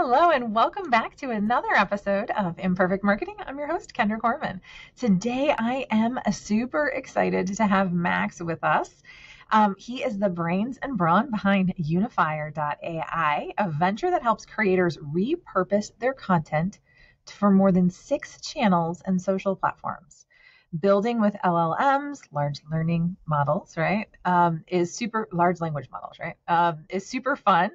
Hello, and welcome back to another episode of Imperfect Marketing. I'm your host, Kendra Corman. Today, I am super excited to have Max with us. Um, he is the brains and brawn behind Unifire.ai, a venture that helps creators repurpose their content for more than six channels and social platforms. Building with LLMs, large learning models, right, um, is super large language models, right, um, is super fun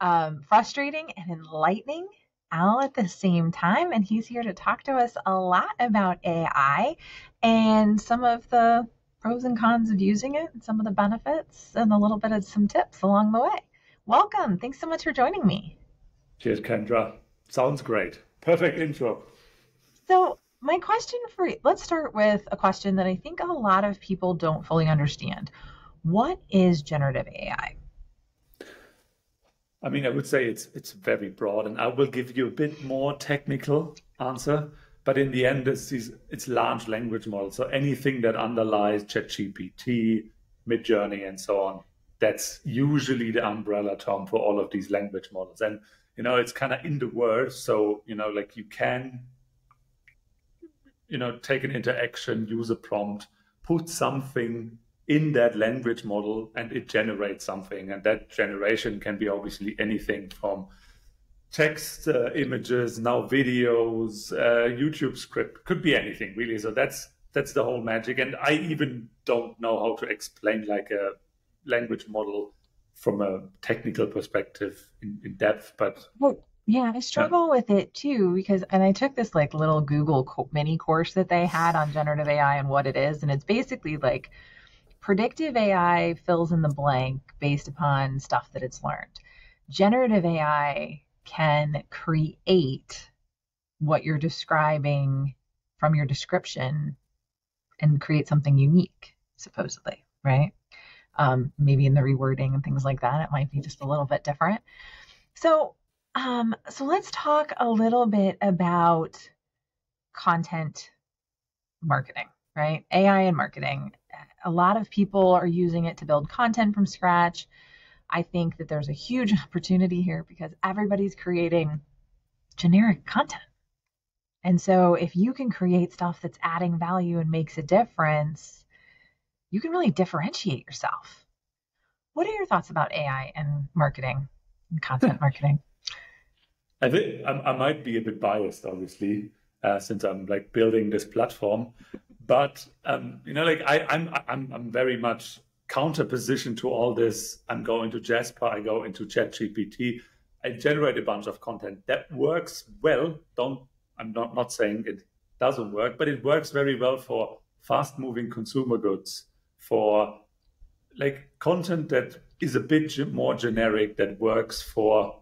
um, frustrating and enlightening all at the same time. And he's here to talk to us a lot about AI and some of the pros and cons of using it, and some of the benefits, and a little bit of some tips along the way. Welcome. Thanks so much for joining me. Cheers, Kendra. Sounds great. Perfect intro. So, my question for you, let's start with a question that I think a lot of people don't fully understand. What is generative AI? I mean, I would say it's it's very broad, and I will give you a bit more technical answer. But in the end, it's it's large language models. So anything that underlies ChatGPT, Midjourney, and so on, that's usually the umbrella term for all of these language models. And you know, it's kind of in the word. So you know, like you can, you know, take an interaction, use a prompt, put something in that language model and it generates something. And that generation can be obviously anything from text, uh, images, now videos, uh, YouTube script, could be anything really. So that's that's the whole magic. And I even don't know how to explain like a language model from a technical perspective in, in depth, but well, yeah, I struggle with it too because, and I took this like little Google mini course that they had on generative AI and what it is, and it's basically like Predictive AI fills in the blank based upon stuff that it's learned. Generative AI can create what you're describing from your description and create something unique, supposedly, right? Um, maybe in the rewording and things like that, it might be just a little bit different. So, um, so let's talk a little bit about content marketing, right? AI and marketing a lot of people are using it to build content from scratch. I think that there's a huge opportunity here because everybody's creating generic content. And so if you can create stuff that's adding value and makes a difference, you can really differentiate yourself. What are your thoughts about AI and marketing and content marketing? I think I, I, might be a bit biased, obviously, uh, since I'm like building this platform but um, you know, like I, I'm, I'm, I'm very much counterposition to all this. I'm going to Jasper. I go into ChatGPT. I generate a bunch of content that works well. Don't I'm not not saying it doesn't work, but it works very well for fast-moving consumer goods, for like content that is a bit more generic that works for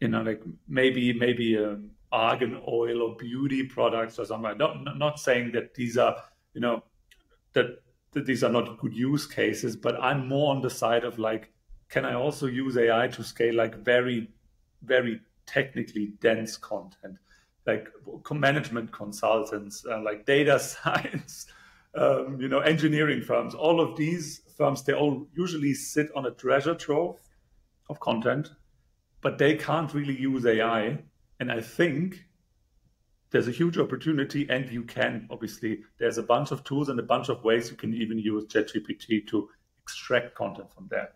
you know like maybe maybe um, argan oil or beauty products or something. Not not saying that these are you know that that these are not good use cases, but I'm more on the side of like, can I also use AI to scale like very very technically dense content, like management consultants, uh, like data science. Um, you know, engineering firms, all of these firms, they all usually sit on a treasure trove of content, but they can't really use AI and I think there's a huge opportunity, and you can obviously, there's a bunch of tools and a bunch of ways you can even use ChatGPT to extract content from there.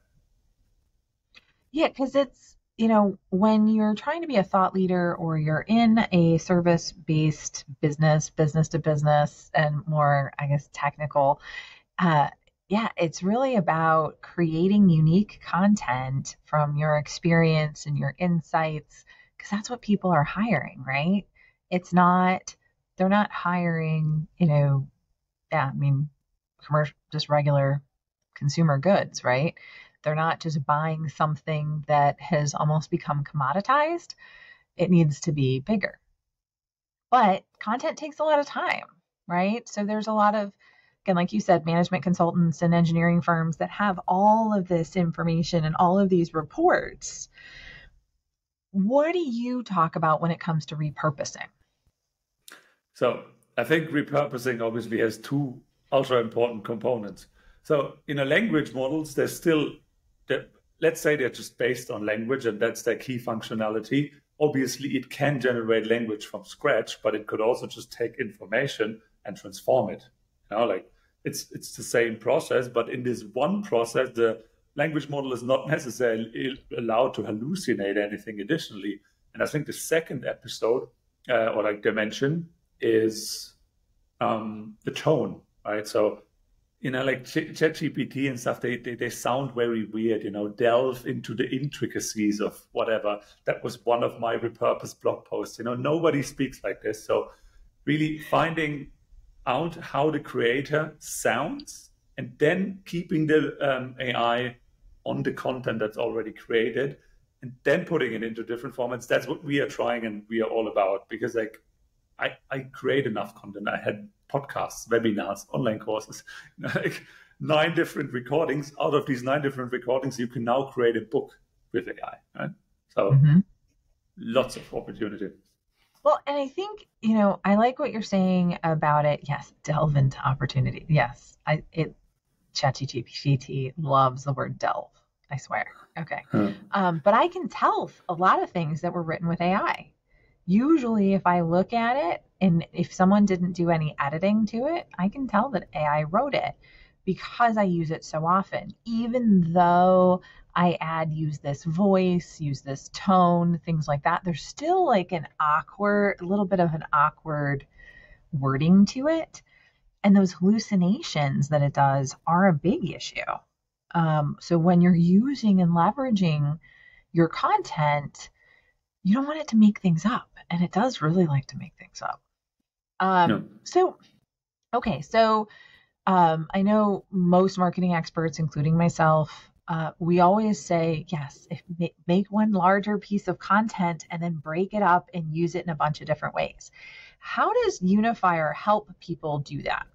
Yeah, because it's, you know, when you're trying to be a thought leader or you're in a service based business, business to business, and more, I guess, technical, uh, yeah, it's really about creating unique content from your experience and your insights because that's what people are hiring, right? It's not, they're not hiring, you know, yeah, I mean, commercial, just regular consumer goods, right? They're not just buying something that has almost become commoditized. It needs to be bigger. But content takes a lot of time, right? So there's a lot of, again, like you said, management consultants and engineering firms that have all of this information and all of these reports what do you talk about when it comes to repurposing? So I think repurposing obviously has two ultra important components. So in a language models, there's still, let's say they're just based on language and that's their key functionality. obviously it can generate language from scratch, but it could also just take information and transform it. You know, like it's it's the same process, but in this one process, the language model is not necessarily allowed to hallucinate anything additionally. And I think the second episode uh, or like dimension is um, the tone, right? So you know, like ChatGPT and stuff, they, they, they sound very weird, you know, delve into the intricacies of whatever. That was one of my repurposed blog posts. You know, nobody speaks like this. So really finding out how the creator sounds and then keeping the um, AI on the content that's already created and then putting it into different formats. That's what we are trying and we are all about because like I, I create enough content. I had podcasts, webinars, online courses, like nine different recordings. Out of these nine different recordings, you can now create a book with AI. Right? So mm-hmm. lots of opportunity. Well, and I think you know I like what you're saying about it. Yes, delve into opportunity. Yes, I it ChatGPT loves the word delve. I swear. Okay, hmm. um, but I can tell a lot of things that were written with AI. Usually, if I look at it and if someone didn't do any editing to it, I can tell that AI wrote it because I use it so often. Even though I add use this voice, use this tone, things like that, there's still like an awkward, a little bit of an awkward wording to it. And those hallucinations that it does are a big issue. Um, so when you're using and leveraging your content, you don't want it to make things up. And it does really like to make things up. Um, no. So, okay, so um, I know most marketing experts, including myself, uh, we always say, yes, if, make one larger piece of content and then break it up and use it in a bunch of different ways. How does Unifire help people do that?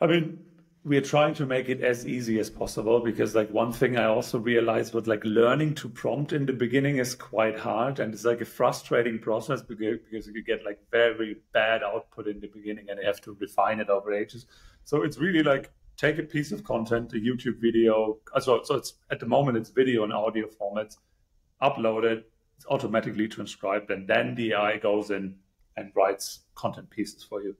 I mean, we are trying to make it as easy as possible because like one thing i also realized was like learning to prompt in the beginning is quite hard and it's like a frustrating process because, because you get like very bad output in the beginning and you have to refine it over ages. So it's really like take a piece of content a youtube video uh, so, so it's at the moment it's video and audio formats upload it it's automatically transcribed and then the ai goes in and writes content pieces for you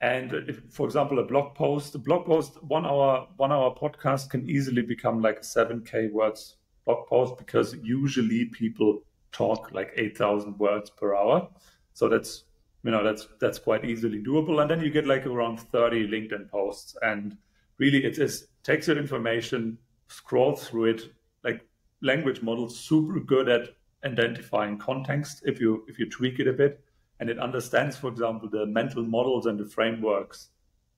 and if, for example, a blog post, a blog post, one hour, one hour podcast can easily become like a 7K words blog post because usually people talk like 8,000 words per hour. So that's, you know, that's, that's quite easily doable. And then you get like around 30 LinkedIn posts. And really it is takes your information, scroll through it, like language models super good at identifying context if you, if you tweak it a bit and it understands, for example, the mental models and the frameworks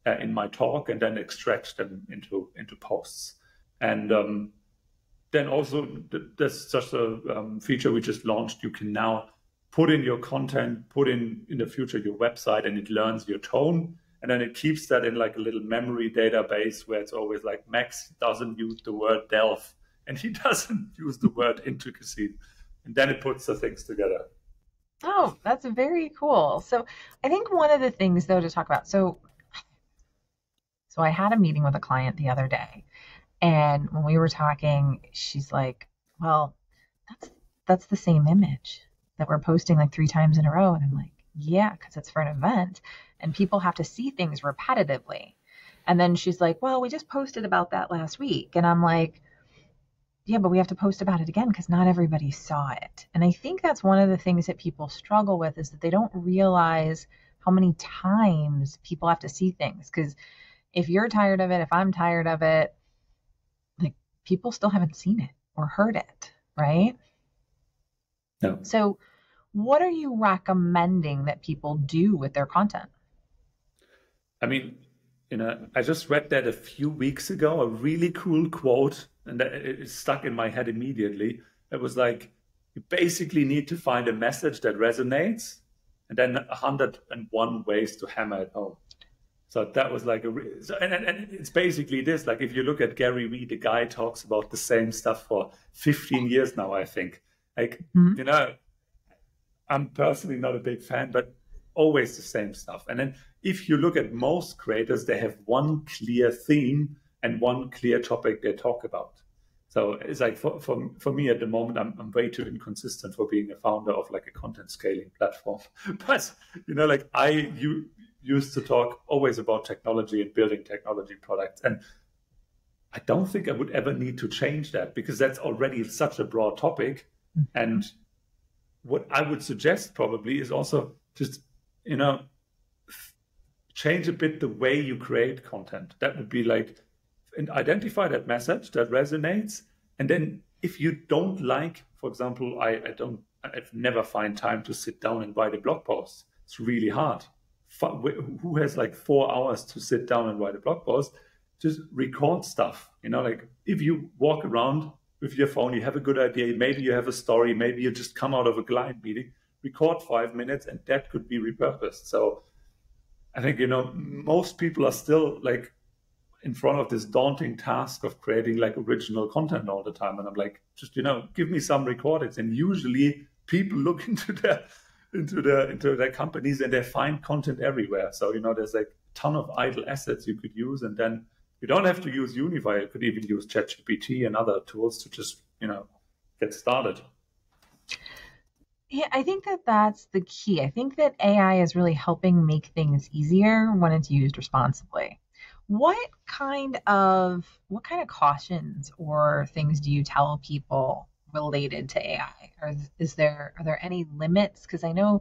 uh, in my talk, and then extracts them into into posts. And um, then also, th- there's just a um, feature we just launched. You can now put in your content, put in in the future your website, and it learns your tone, and then it keeps that in like a little memory database where it's always like Max doesn't use the word delve, and he doesn't use the word intricacy, and then it puts the things together. Oh, that's very cool. So I think one of the things though to talk about. So so I had a meeting with a client the other day and when we were talking, she's like, "Well, that's that's the same image that we're posting like 3 times in a row." And I'm like, "Yeah, cuz it's for an event and people have to see things repetitively." And then she's like, "Well, we just posted about that last week." And I'm like, yeah, but we have to post about it again because not everybody saw it. And I think that's one of the things that people struggle with is that they don't realize how many times people have to see things. Because if you're tired of it, if I'm tired of it, like people still haven't seen it or heard it, right? No. So, what are you recommending that people do with their content? I mean, you know, I just read that a few weeks ago, a really cool quote and that it stuck in my head immediately. It was like you basically need to find a message that resonates, and then 101 ways to hammer it home. So that was like a, so, and, and it's basically this. Like if you look at Gary Vee, the guy talks about the same stuff for 15 years now. I think, like mm-hmm. you know, I'm personally not a big fan, but always the same stuff. And then if you look at most creators, they have one clear theme and one clear topic they talk about. So it's like for, for, for me at the moment, I'm, I'm way too inconsistent for being a founder of like a content scaling platform. but, you know, like I you, used to talk always about technology and building technology products. And I don't think I would ever need to change that because that's already such a broad topic. Mm-hmm. And what I would suggest probably is also just, you know, change a bit the way you create content. That would be like identify that message that resonates. And then if you don't like, for example, I, I don't, I've never find time to sit down and write a blog post. It's really hard. Who has like four hours to sit down and write a blog post? Just record stuff. You know, like if you walk around with your phone, you have a good idea. Maybe you have a story. Maybe you just come out of a client meeting, record five minutes, and that could be repurposed. So I think, you know, most people are still like in front of this daunting task of creating like original content all the time. And I'm like, just, you know, give me some recordings. And usually people look into their into their into their companies and they find content everywhere. So, you know, there's like a ton of idle assets you could use and then you don't have to use Unify. You could even use ChatGPT and other tools to just, you know, get started. Yeah, I think that that's the key. I think that AI is really helping make things easier when it's used responsibly. What kind of what kind of cautions or things do you tell people related to AI? Or is there are there any limits? Because I know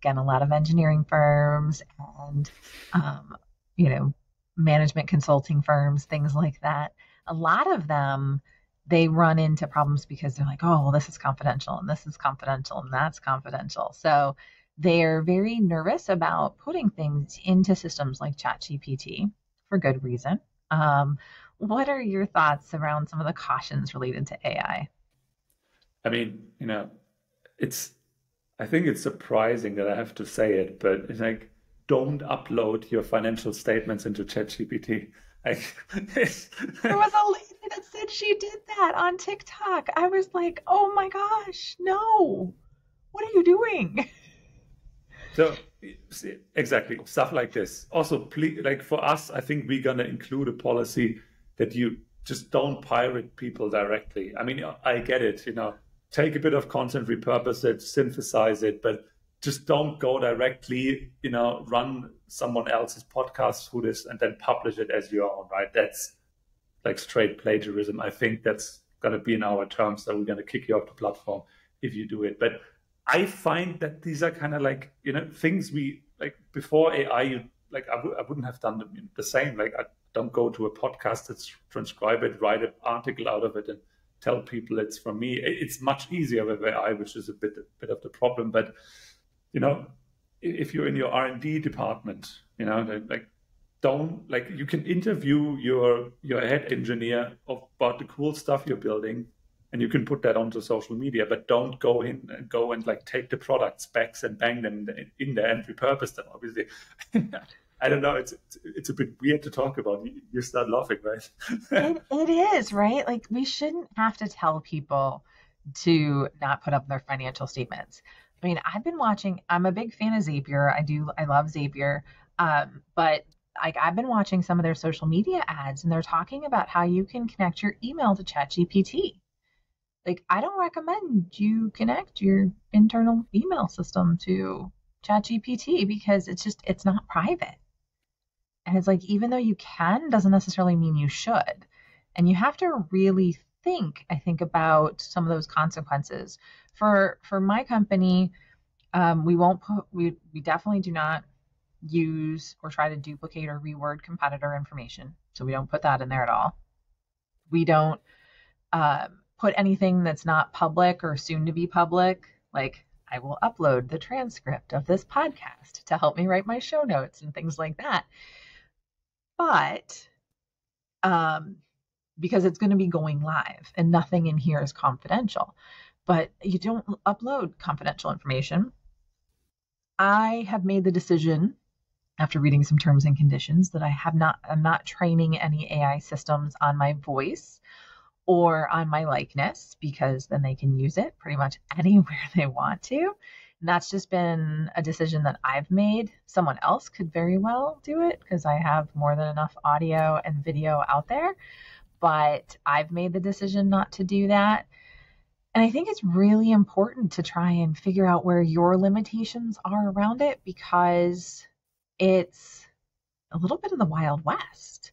again a lot of engineering firms and um, you know management consulting firms, things like that. A lot of them they run into problems because they're like, oh, well, this is confidential and this is confidential and that's confidential. So they're very nervous about putting things into systems like ChatGPT for good reason. Um, what are your thoughts around some of the cautions related to AI? I mean, you know, it's, I think it's surprising that I have to say it, but it's like, don't upload your financial statements into ChatGPT. Like, there was a lady that said she did that on TikTok. I was like, oh my gosh, no. What are you doing? So exactly stuff like this. Also, please, like for us, I think we're gonna include a policy that you just don't pirate people directly. I mean, I get it. You know, take a bit of content, repurpose it, synthesize it, but just don't go directly, you know, run someone else's podcast through this and then publish it as your own, right? That's like straight plagiarism. I think that's going to be in our terms that we're going to kick you off the platform if you do it. But I find that these are kind of like, you know, things we like before AI, you like, I w- I wouldn't have done the, the same. Like, I don't go to a podcast, it's transcribe it, write an article out of it, and tell people it's from me. It's much easier with AI, which is a bit, a bit of the problem. But you know, if you're in your R&D department, you know, like don't like you can interview your your head engineer about the cool stuff you're building and you can put that onto social media but don't go in and go and like take the product specs and bang them in there and repurpose them obviously i don't know it's it's a bit weird to talk about you start laughing right it, it is right like we shouldn't have to tell people to not put up their financial statements I mean, I've been watching. I'm a big fan of Zapier. I do. I love Zapier. Um, but like I've been watching some of their social media ads, and they're talking about how you can connect your email to ChatGPT. Like, I don't recommend you connect your internal email system to ChatGPT because it's just it's not private. And it's like even though you can doesn't necessarily mean you should. And you have to really think, I think, about some of those consequences. For for my company, um, we won't put we we definitely do not use or try to duplicate or reword competitor information. So we don't put that in there at all. We don't uh, put anything that's not public or soon to be public. Like I will upload the transcript of this podcast to help me write my show notes and things like that. But um, because it's going to be going live and nothing in here is confidential. But you don't upload confidential information. I have made the decision after reading some terms and conditions that I have not I'm not training any AI systems on my voice or on my likeness because then they can use it pretty much anywhere they want to. And that's just been a decision that I've made. Someone else could very well do it because I have more than enough audio and video out there but I've made the decision not to do that. And I think it's really important to try and figure out where your limitations are around it because it's a little bit of the Wild West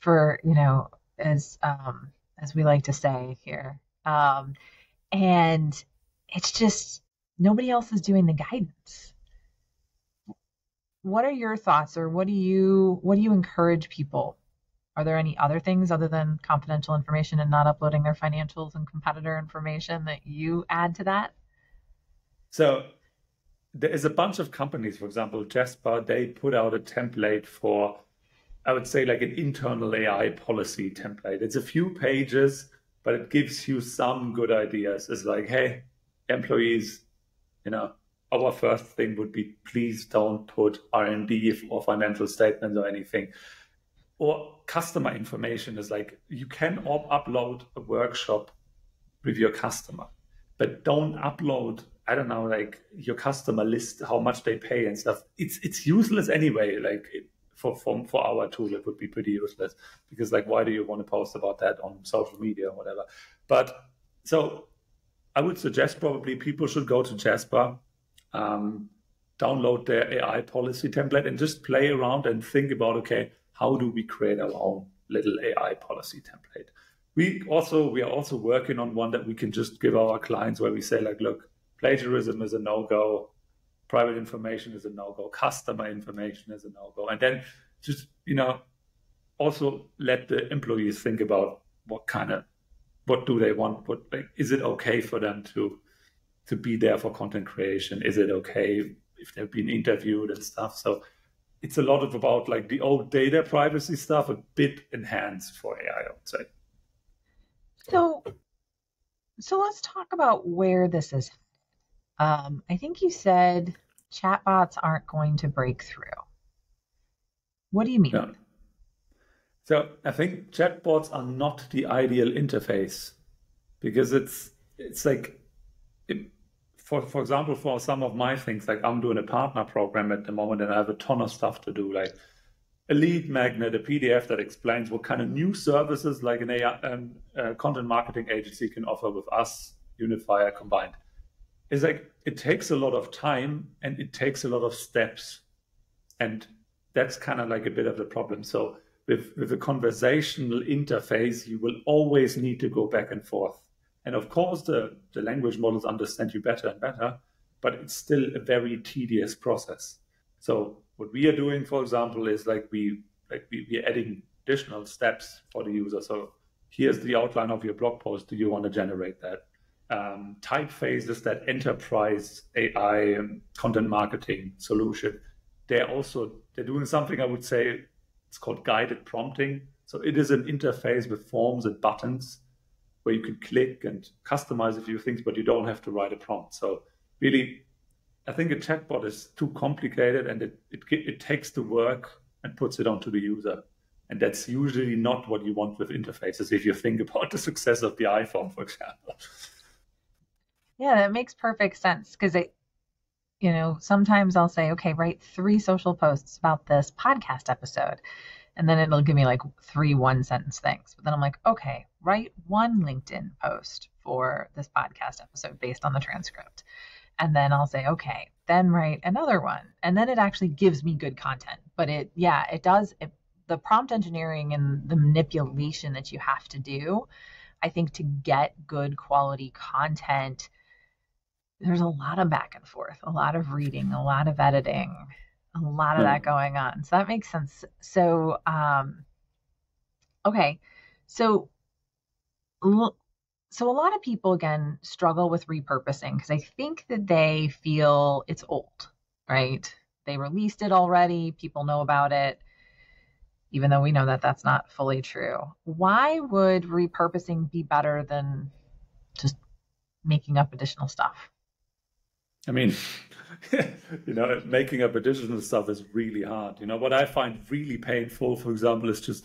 for, you know, as um, as we like to say here. Um, and it's just nobody else is doing the guidance. What are your thoughts or what do you what do you encourage people are there any other things other than confidential information and not uploading their financials and competitor information that you add to that? So there is a bunch of companies, for example, Jasper, they put out a template for, I would say, like an internal AI policy template. It's a few pages, but it gives you some good ideas. It's like, hey, employees, you know, our first thing would be please don't put R&D or financial statements or anything or customer information is like you can up- upload a workshop with your customer, but don't upload I don't know like your customer list, how much they pay and stuff. It's it's useless anyway. Like it, for for for our tool, it would be pretty useless because like why do you want to post about that on social media or whatever? But so I would suggest probably people should go to Jasper. Um, download their AI policy template and just play around and think about okay how do we create our own little AI policy template? We also we are also working on one that we can just give our clients where we say like, look, plagiarism is a no go, private information is a no go, customer information is a no go, and then just you know also let the employees think about what kind of what do they want what like is it okay for them to to be there for content creation is it okay if they've been interviewed and stuff so it's a lot of about like the old data privacy stuff, a bit enhanced for AI, I would say. So, so let's talk about where this is. Um, I think you said chatbots aren't going to break through. What do you mean? Yeah. So I think chatbots are not the ideal interface because it's it's like it, for for example, for some of my things, like I'm doing a partner program at the moment, and I have a ton of stuff to do, like a lead magnet, a PDF that explains what kind of new services, like an AI um, uh, content marketing agency, can offer with us, Unifire combined. It's like it takes a lot of time and it takes a lot of steps, and that's kind of like a bit of the problem. So with with a conversational interface, you will always need to go back and forth and of course, the, the language models understand you better and better, but it's still a very tedious process. So what we are doing, for example, is like we like we, we're adding additional steps for the user. So here's the outline of your blog post. Do you want to generate that? Um, Typeface's that enterprise AI content marketing solution. They're also they're doing something I would say it's called guided prompting. So it is an interface with forms and buttons where you can click and customize a few things, but you don't have to write a prompt. So really, I think a chatbot is too complicated and it, it, it takes the work and puts it onto the user. And that's usually not what you want with interfaces if you think about the success of the iPhone, for example. Yeah, that makes perfect sense because it, you know, sometimes I'll say, okay, write three social posts about this podcast episode and then it'll give me like three one sentence things. But then I'm like, okay, write one LinkedIn post for this podcast episode based on the transcript. And then I'll say, okay, then write another one. And then it actually gives me good content. But it, yeah, it does. It, the prompt engineering and the manipulation that you have to do, I think to get good quality content, there's a lot of back and forth, a lot of reading, a lot of editing a lot of that going on. So that makes sense. So, um, okay. So, so a lot of people again struggle with repurposing because I think that they feel it's old, right? They released it already. People know about it, even though we know that that's not fully true. Why would repurposing be better than just making up additional stuff? I mean, you know, making up additional stuff is really hard. You know, what I find really painful, for example, is just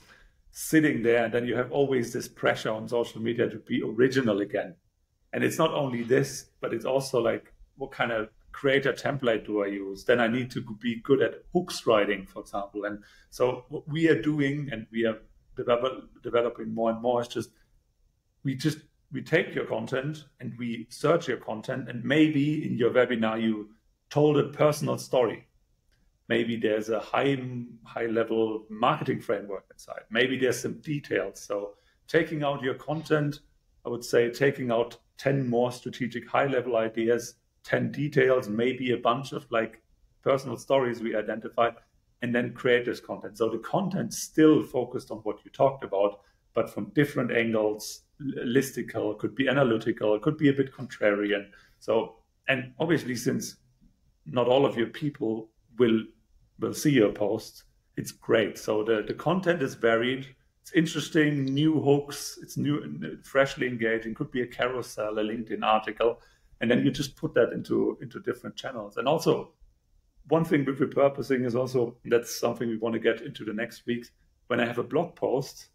sitting there and then you have always this pressure on social media to be original again. And it's not only this, but it's also like, what kind of creator template do I use? Then I need to be good at hooks writing, for example. And so what we are doing, and we are develop, developing more and more is just we just we take your content and we search your content and maybe in your webinar you told a personal story. Maybe there's a high high level marketing framework inside. Maybe there's some details. So taking out your content i would say taking out 10 more strategic high level ideas 10 details maybe a bunch of like personal stories we identified and then create this content. So the content still focused on what you talked about but from different angles listicle could be analytical could be a bit contrarian so and obviously since not all of your people will will see your posts, it's great. So the, the content is varied. It's interesting, new hooks. It's new, freshly engaging. Could be a carousel, a LinkedIn article, and then you just put that into into different channels. And also, one thing with repurposing is also that's something we want to get into the next week. When I have a blog post,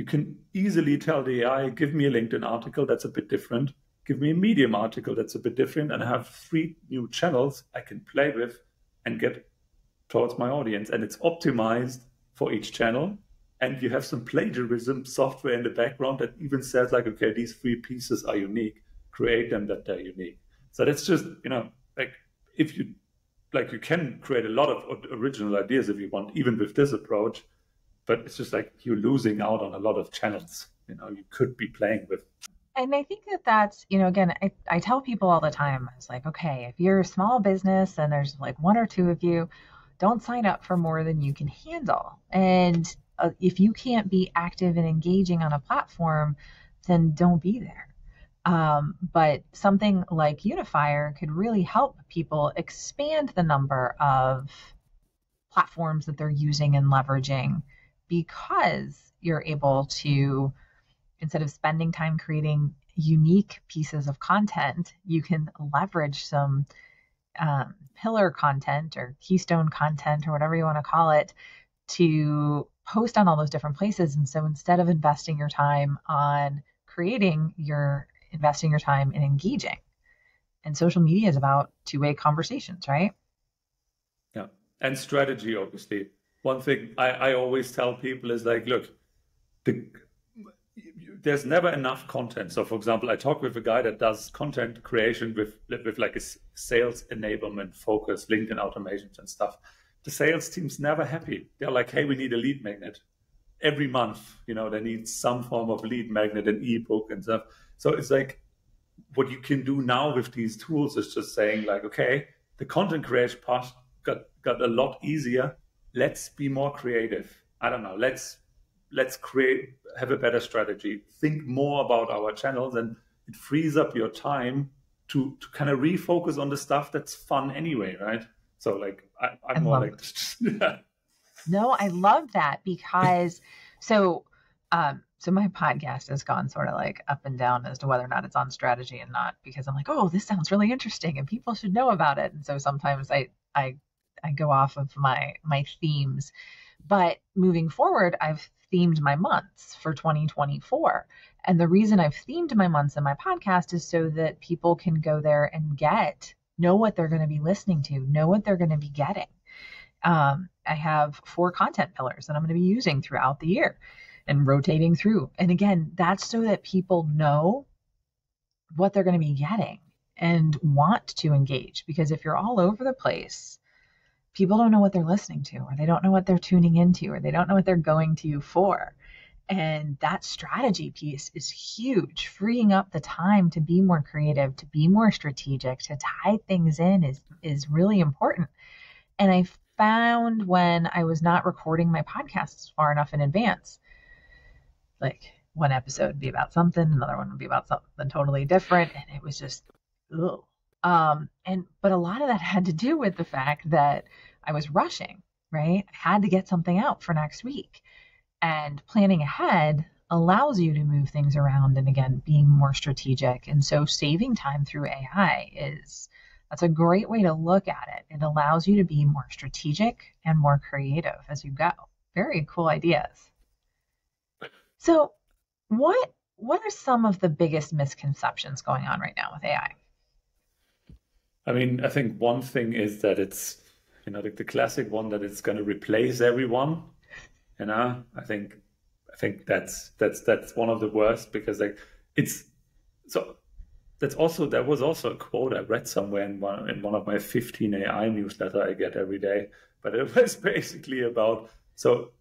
you can easily tell the AI, give me a LinkedIn article that's a bit different, give me a Medium article that's a bit different, and I have three new channels I can play with and get towards my audience. And it's optimized for each channel. And you have some plagiarism software in the background that even says like okay these three pieces are unique. Create them that they're unique. So that's just you know like if you like you can create a lot of original ideas if you want even with this approach but it's just like you're losing out on a lot of channels you know you could be playing with and I think that that's, you know, again, I, I tell people all the time, it's like, okay, if you're a small business and there's like one or two of you, don't sign up for more than you can handle. And uh, if you can't be active and engaging on a platform, then don't be there. Um, but something like Unifire could really help people expand the number of platforms that they're using and leveraging because you're able to, instead of spending time creating unique pieces of content, you can leverage some um, pillar content or keystone content or whatever you want to call it to post on all those different places. And so instead of investing your time on creating, you're investing your time in engaging. And social media is about two way conversations, right? Yeah. And strategy, obviously. One thing I, I always tell people is like, look, the there's never enough content. So, for example, I talk with a guy that does content creation with with like a sales enablement focus, LinkedIn automations and stuff. The sales team's never happy. They're like, "Hey, we need a lead magnet." Every month, you know, they need some form of lead magnet, and ebook, and stuff. So it's like what you can do now with these tools is just saying like, okay, the content creation part got got a lot easier. Let's be more creative. I don't know. Let's let's create have a better strategy. Think more about our channels and it frees up your time to to kind of refocus on the stuff that's fun anyway right? So like I, am more like no i love that because so um so my podcast has gone sort of like up and down as to whether or not it's on strategy and not because i'm like oh this sounds really interesting and people should know about it. And so sometimes i i i go off of my my themes but moving forward i've themed my months for 2024. And the reason I've themed my months in my podcast is so that people can go there and get, know what they're going to be listening to, know what they're going to be getting. Um, I have four content pillars that I'm going to be using throughout the year and rotating through. And again, that's so that people know what they're going to be getting and want to engage. Because if you're all over the place, people don't know what they're listening to, or they don't know what they're tuning into, or they don't know what they're going to you for. And that strategy piece is huge. Freeing up the time to be more creative, to be more strategic, to tie things in is, is really important. And I found when I was not recording my podcasts far enough in advance, like one episode would be about something, another one would be about something totally different. And it was just, ugh, um, and but a lot of that had to do with the fact that I was rushing, right? I had to get something out for next week. And planning ahead allows you to move things around and again being more strategic. And so saving time through AI is that's a great way to look at it. It allows you to be more strategic and more creative as you go. Very cool ideas. So, what what are some of the biggest misconceptions going on right now with AI? I mean, I think one thing is that it's, you know, the, the classic one that it's going to replace everyone. You know, I think I think that's that's that's one of the worst because like it's so that's also there was also a quote I read somewhere in one in one of my 15 AI newsletter I get every day, but it was basically about so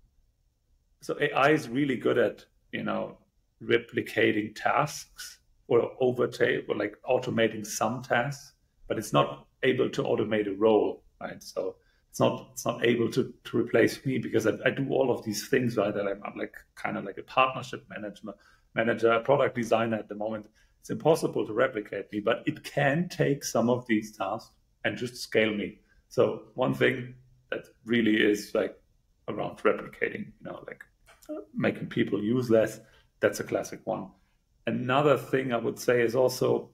so AI is really good at you know replicating tasks or overtake or like automating some tasks, but it's not able to automate a role, right? So it's not it's not able to to replace me because I, I do all of these things right. That I'm, I'm like kind of like a partnership manager, manager, product designer at the moment. It's impossible to replicate me, but it can take some of these tasks and just scale me. So one thing that really is like around replicating, you know, like uh, making people use less. That's a classic one. Another thing I would say is also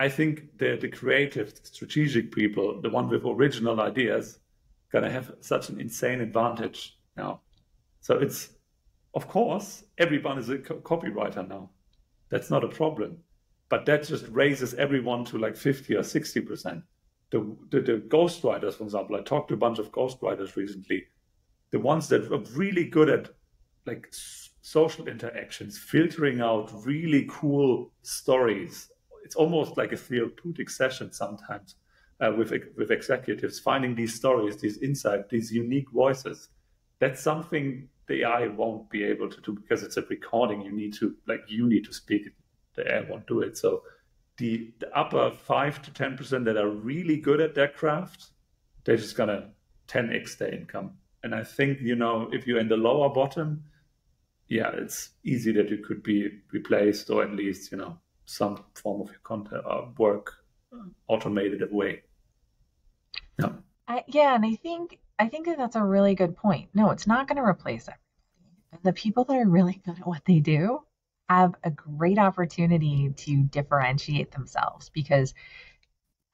I think the, the creative, strategic people, the one with original ideas, gonna have such an insane advantage now. So it's, of course, everyone is a co- copywriter now. That's not a problem, but that just raises everyone to like fifty or sixty percent. The, the the ghostwriters, for example, I talked to a bunch of ghostwriters recently. The ones that are really good at like social interactions, filtering out really cool stories it's almost like a therapeutic session sometimes uh, with with executives finding these stories, these insights, these unique voices. That's something the AI won't be able to do because it's a recording. You need to like you need to speak it. The AI won't do it. So the the upper five to ten percent that are really good at their craft, they're just gonna 10x their income. And I think you know if you're in the lower bottom, yeah, it's easy that you could be replaced or at least you know some form of your content uh, work uh, automated away. Yeah. I, yeah, and I think I think that that's a really good point. No, it's not going to replace everybody. The people that are really good at what they do have a great opportunity to differentiate themselves because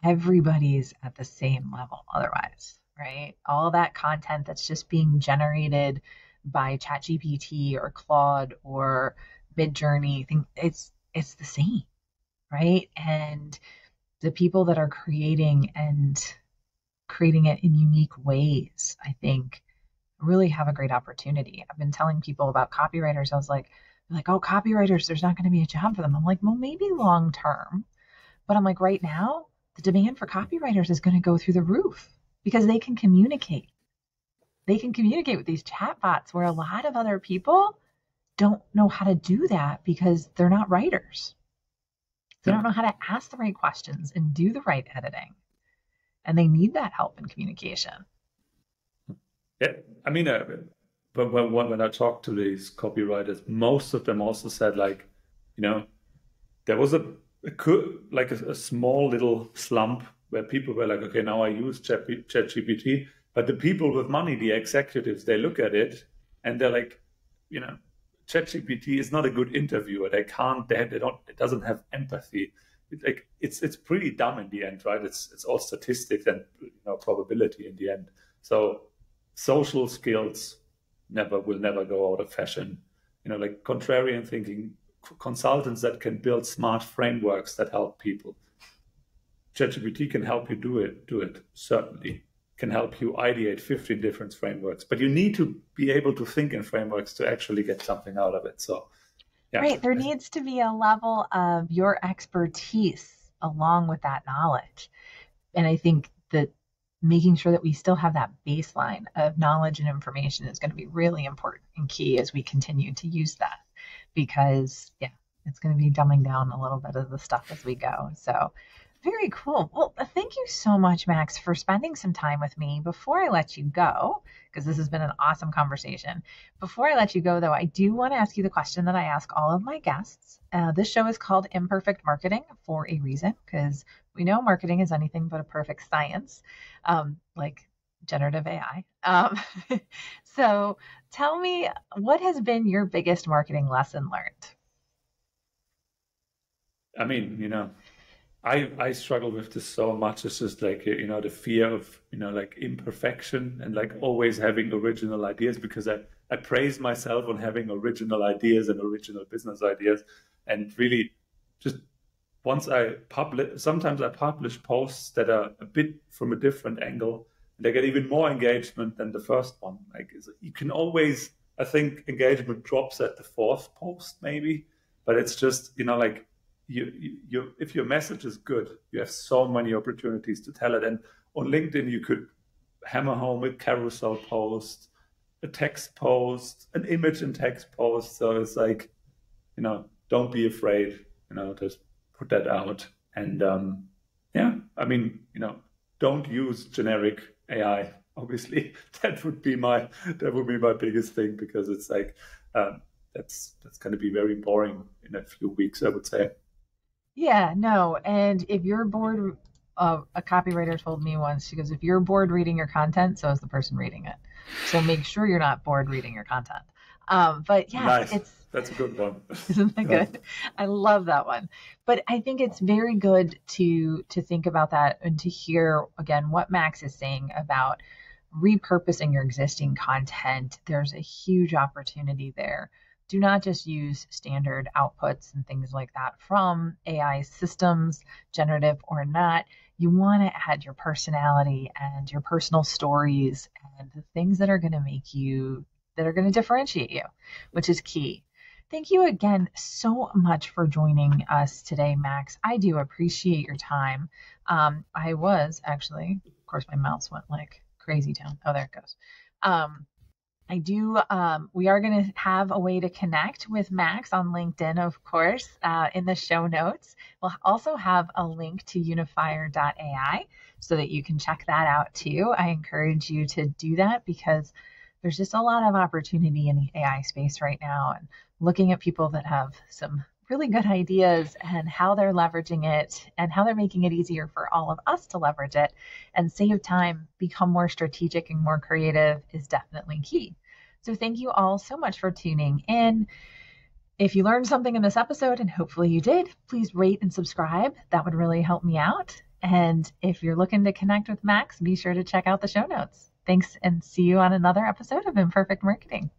everybody's at the same level otherwise, right? All that content that's just being generated by ChatGPT or Claude or Midjourney, think it's it's the same, right? And the people that are creating and creating it in unique ways, I think really have a great opportunity. I've been telling people about copywriters. I was like, like, oh, copywriters, there's not going to be a job for them. I'm like, well, maybe long term. But I'm like, right now, the demand for copywriters is going to go through the roof because they can communicate. They can communicate with these chatbots where a lot of other people don't know how to do that because they're not writers. They don't know how to ask the right questions and do the right editing. And they need that help in communication. Yeah, I mean, uh, but when, when I talked to these copywriters, most of them also said, like, you know, there was a, a like a, a, small little slump where people were like, okay, now I use ChatGPT, but the people with money, the executives, they look at it and they're like, you know, ChatGPT is not a good interviewer. They can't. They, they don't. It doesn't have empathy. It, like it's it's pretty dumb in the end, right? It's it's all statistics and you know probability in the end. So social skills never will never go out of fashion. You know, like contrarian thinking, consultants that can build smart frameworks that help people. ChatGPT can help you do it. Do it certainly can help you ideate 15 different frameworks, but you need to be able to think in frameworks to actually get something out of it. So, yeah. Right. There needs to be a level of your expertise along with that knowledge. And I think that making sure that we still have that baseline of knowledge and information is going to be really important and key as we continue to use that because, yeah, it's going to be dumbing down a little bit of the stuff as we go. So, very cool. Well, uh, thank you so much, Max, for spending some time with me. Before I let you go, because this has been an awesome conversation, before I let you go, though, I do want to ask you the question that I ask all of my guests. Uh, this show is called Imperfect Marketing for a reason, because we know marketing is anything but a perfect science, um, like generative AI. Um, so tell me, what has been your biggest marketing lesson learned? I mean, you know, I I struggle with this so much. It's just like you know the fear of you know like imperfection and like mm. always having original ideas because I I praise myself on having original ideas and original business ideas, and really just once I publish, sometimes I publish posts that are a bit from a different angle. And they get even more engagement than the first one. Like you can always I think engagement drops at the fourth post maybe, but it's just you know like you, you, you if your message is good, you have so many opportunities to tell it. And on LinkedIn, you could hammer home with carousel post, a text post, an image and text post. So it's like, you know, don't be afraid. You know, just put that out. And um, yeah, I mean, you know, don't use generic AI. Obviously, that would be my that would be my biggest thing because it's like um, that's that's going to be very boring in a few weeks. I would say. Yeah, no. And if you're bored, uh, a copywriter told me once, she goes, if you're bored reading your content, so is the person reading it. So make sure you're not bored reading your content. Um, but yeah, nice. it's that's a good one. Isn't that good? I love that one. But I think it's very good to to think about that and to hear again what Max is saying about repurposing your existing content. There's a huge opportunity there do not just use standard outputs and things like that from AI systems, generative or not. You want to add your personality and your personal stories and the things that are going to make you, that are going to differentiate you, which is key. Thank you again so much for joining us today, Max. I do appreciate your time. Um, I was actually, of course, my mouse went like crazy town. Oh, there it goes. Um, I do. Um, we are going to have a way to connect with Max on LinkedIn, of course, uh, in the show notes. We'll also have a link to Unifire.ai so that you can check that out too. I encourage you to do that because there's just a lot of opportunity in the AI space right now and looking at people that have some really good ideas and how they're leveraging it and how they're making it easier for all of us to leverage it and save time, become more strategic and more creative is definitely key. So, thank you all so much for tuning in. If you learned something in this episode, and hopefully you did, please rate and subscribe. That would really help me out. And if you're looking to connect with Max, be sure to check out the show notes. Thanks and see you on another episode of Imperfect Marketing.